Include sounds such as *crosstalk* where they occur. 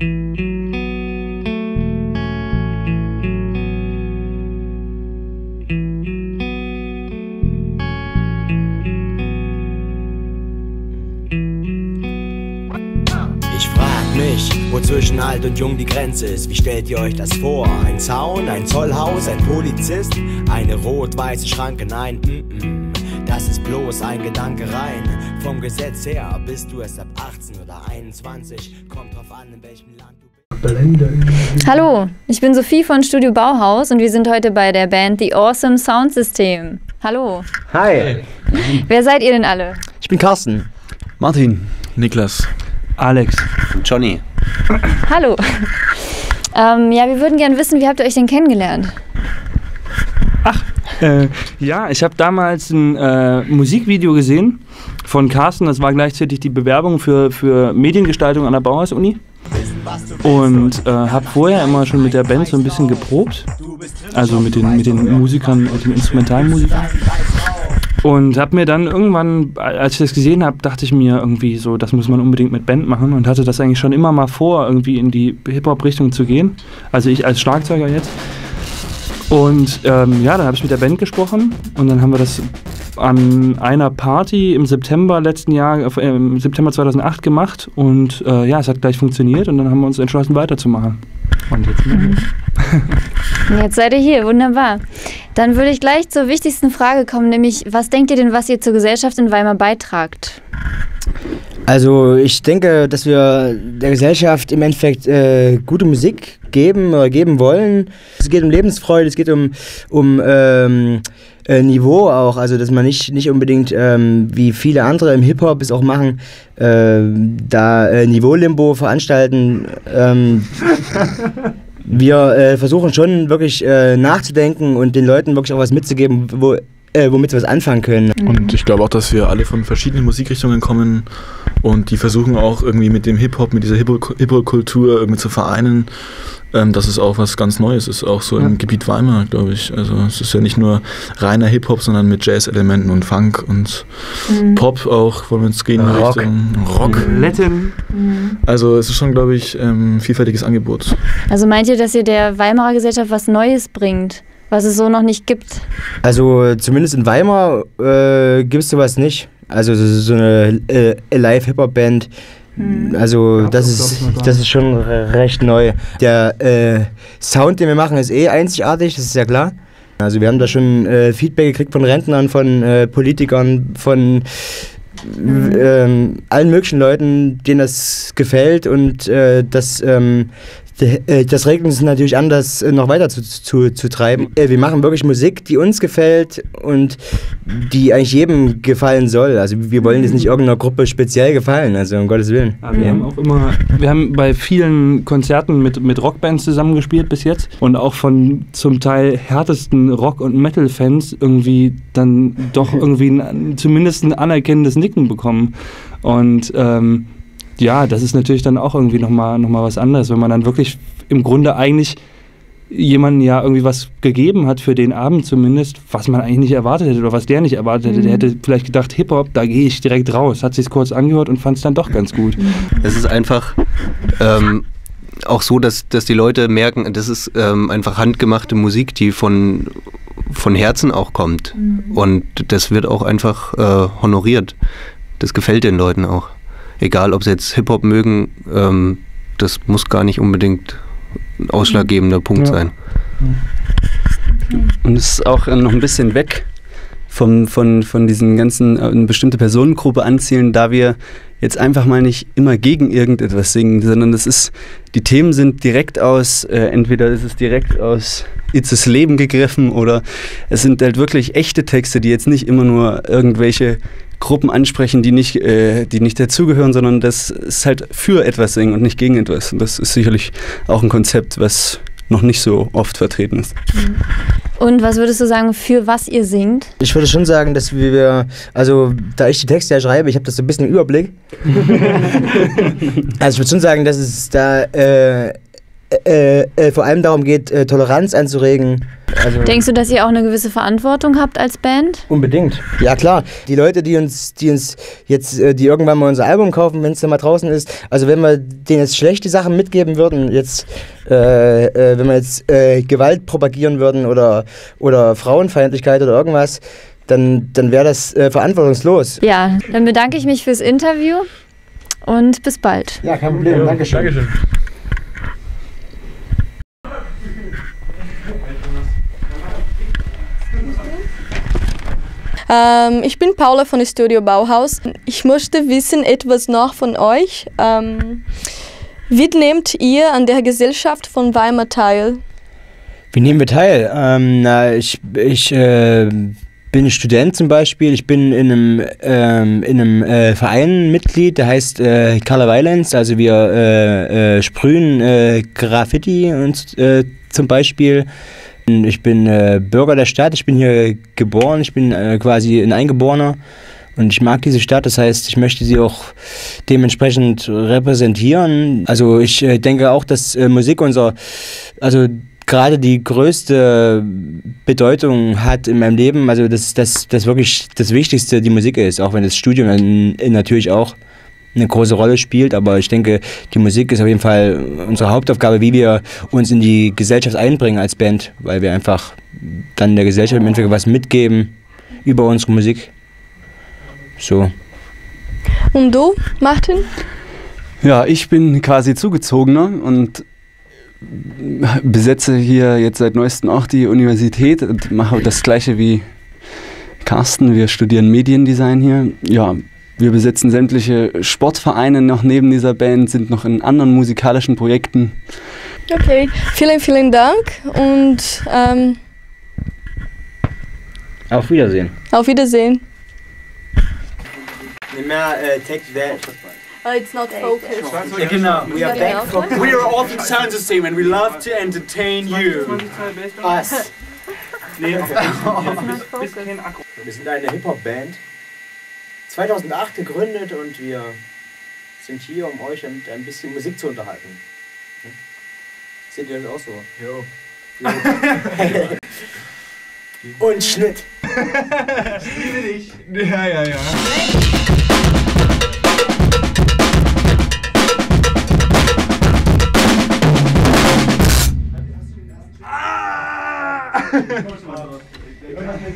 Mich, wo zwischen alt und jung die Grenze ist. Wie stellt ihr euch das vor? Ein Zaun, ein Zollhaus, ein Polizist, eine rot-weiße Schranke? Nein, mm -mm. Das ist bloß ein Gedanke rein. Vom Gesetz her bist du erst ab 18 oder 21. Kommt drauf an, in welchem Land du bist. Hallo, ich bin Sophie von Studio Bauhaus und wir sind heute bei der Band The Awesome Sound System. Hallo. Hi. Wer seid ihr denn alle? Ich bin Carsten. Martin. Niklas. Alex. Johnny. Hallo. Ähm, ja, wir würden gerne wissen, wie habt ihr euch denn kennengelernt? Ach, äh, ja, ich habe damals ein äh, Musikvideo gesehen von Carsten. Das war gleichzeitig die Bewerbung für, für Mediengestaltung an der Bauhaus-Uni. Und äh, habe vorher immer schon mit der Band so ein bisschen geprobt. Also mit den, mit den Musikern und den Instrumentalmusikern. Und habe mir dann irgendwann, als ich das gesehen habe, dachte ich mir irgendwie so, das muss man unbedingt mit Band machen und hatte das eigentlich schon immer mal vor, irgendwie in die Hip-Hop-Richtung zu gehen. Also ich als Schlagzeuger jetzt. Und ähm, ja, dann habe ich mit der Band gesprochen und dann haben wir das an einer Party im September letzten Jahr, äh, im September 2008 gemacht und äh, ja, es hat gleich funktioniert und dann haben wir uns entschlossen weiterzumachen. Und jetzt mhm. *laughs* Jetzt seid ihr hier, wunderbar. Dann würde ich gleich zur wichtigsten Frage kommen, nämlich was denkt ihr denn, was ihr zur Gesellschaft in Weimar beitragt? Also ich denke, dass wir der Gesellschaft im Endeffekt äh, gute Musik geben oder geben wollen. Es geht um Lebensfreude, es geht um, um ähm, äh, Niveau auch, also dass man nicht, nicht unbedingt, ähm, wie viele andere im Hip-Hop es auch machen, äh, da äh, Niveau-Limbo veranstalten. Ähm, wir äh, versuchen schon wirklich äh, nachzudenken und den Leuten wirklich auch was mitzugeben, wo, äh, womit sie was anfangen können. Und ich glaube auch, dass wir alle von verschiedenen Musikrichtungen kommen und die versuchen auch irgendwie mit dem Hip-Hop, mit dieser Hip-Hop-Kultur irgendwie zu vereinen. Ähm, dass es auch was ganz Neues ist, auch so ja. im Gebiet Weimar, glaube ich. Also es ist ja nicht nur reiner Hip-Hop, sondern mit Jazz-Elementen und Funk und mhm. Pop auch, wollen wir uns gehen Rock. Richtung Rock. Latin. Mhm. Also es ist schon, glaube ich, ein ähm, vielfältiges Angebot. Also meint ihr, dass ihr der Weimarer Gesellschaft was Neues bringt? Was es so noch nicht gibt? Also zumindest in Weimar äh, gibt es sowas nicht. Also so eine äh, Live-Hip-Hop-Band. Hm. Also das ist, das ist schon recht neu. Der äh, Sound, den wir machen, ist eh einzigartig, das ist ja klar. Also wir haben da schon äh, Feedback gekriegt von Rentnern, von äh, Politikern, von mhm. ähm, allen möglichen Leuten, denen das gefällt und äh, das ähm, äh, das regt uns natürlich an, das äh, noch weiter zu, zu, zu treiben. Äh, wir machen wirklich Musik, die uns gefällt und die eigentlich jedem gefallen soll. Also wir wollen jetzt nicht irgendeiner Gruppe speziell gefallen, also um Gottes Willen. Ja, wir haben auch immer, wir haben bei vielen Konzerten mit, mit Rockbands zusammengespielt bis jetzt und auch von zum Teil härtesten Rock- und Metal-Fans irgendwie dann doch irgendwie ein, zumindest ein anerkennendes Nicken bekommen. Und ähm, ja, das ist natürlich dann auch irgendwie nochmal noch mal was anderes, wenn man dann wirklich im Grunde eigentlich jemanden ja irgendwie was gegeben hat für den Abend zumindest, was man eigentlich nicht erwartet hätte oder was der nicht erwartet hätte. Mhm. Der hätte vielleicht gedacht, Hip-Hop, da gehe ich direkt raus. Hat sich kurz angehört und fand es dann doch ganz gut. Mhm. Es ist einfach ähm, auch so, dass, dass die Leute merken, das ist ähm, einfach handgemachte Musik, die von, von Herzen auch kommt. Mhm. Und das wird auch einfach äh, honoriert. Das gefällt den Leuten auch egal ob sie jetzt Hip-Hop mögen, ähm, das muss gar nicht unbedingt ein ausschlaggebender Punkt ja. sein. Und es ist auch noch ein bisschen weg vom, von, von diesen ganzen, äh, eine bestimmte Personengruppe anzielen, da wir jetzt einfach mal nicht immer gegen irgendetwas singen, sondern das ist, die Themen sind direkt aus, äh, entweder ist es direkt aus Itzes Leben gegriffen oder es sind halt wirklich echte Texte, die jetzt nicht immer nur irgendwelche Gruppen ansprechen, die nicht, äh, die nicht dazugehören, sondern das ist halt für etwas singen und nicht gegen etwas. Und das ist sicherlich auch ein Konzept, was noch nicht so oft vertreten ist. Mhm. Und was würdest du sagen, für was ihr singt? Ich würde schon sagen, dass wir, also da ich die Texte ja schreibe, ich habe das so ein bisschen im Überblick. *laughs* also ich würde schon sagen, dass es da äh, äh, äh, vor allem darum geht, äh, Toleranz anzuregen, Also Denkst du, dass ihr auch eine gewisse Verantwortung habt als Band? Unbedingt. Ja klar, die Leute, die uns, die uns jetzt, äh, die irgendwann mal unser Album kaufen, wenn es dann mal draußen ist, also wenn wir denen jetzt schlechte Sachen mitgeben würden, jetzt, äh, äh, wenn wir jetzt äh, Gewalt propagieren würden oder, oder Frauenfeindlichkeit oder irgendwas, dann, dann wäre das äh, verantwortungslos. Ja, dann bedanke ich mich fürs Interview und bis bald. Ja, kein Problem. Dankeschön. Dankeschön. Ähm, ich bin Paula von Studio Bauhaus. Ich möchte wissen etwas noch von euch. Ähm, wie nehmt ihr an der Gesellschaft von Weimar teil? Wie nehmen wir teil? Ähm, na, ich ich äh, bin Student zum Beispiel. Ich bin in einem, ähm, in einem äh, Verein Mitglied, der heißt äh, Color Violence. Also wir äh, äh, sprühen äh, Graffiti und, äh, zum Beispiel. Ich bin äh, Bürger der Stadt. Ich bin hier geboren. Ich bin äh, quasi ein Eingeborener. Und ich mag diese Stadt, das heißt, ich möchte sie auch dementsprechend repräsentieren. Also ich äh, denke auch, dass äh, Musik unser, also gerade die größte Bedeutung hat in meinem Leben, also dass das, wirklich das Wichtigste die Musik ist, auch wenn das Studium dann natürlich auch eine große Rolle spielt, aber ich denke, die Musik ist auf jeden Fall unsere Hauptaufgabe, wie wir uns in die Gesellschaft einbringen als Band, weil wir einfach dann der Gesellschaft im Endeffekt was mitgeben über unsere Musik. So. Und du, Martin? Ja, ich bin quasi zugezogener und besetze hier jetzt seit neuestem auch die Universität und mache das gleiche wie Carsten. Wir studieren Mediendesign hier. Ja, wir besetzen sämtliche Sportvereine noch neben dieser Band, sind noch in anderen musikalischen Projekten. Okay, vielen, vielen Dank und ähm, Auf Wiedersehen. auf Wiedersehen. take that. it's not focused. Ja, genau. We are back from We are Orphan Sound System and we love to entertain you. us. Nee, *laughs* Wir sind eine Hip-Hop-Band. 2008 gegründet und wir sind hier, um euch mit ein bisschen Musik zu unterhalten. Seht ihr das auch so? Jo. *laughs* und Schnitt. ich liebe dich. Ja, ja, ja. Ah! *laughs*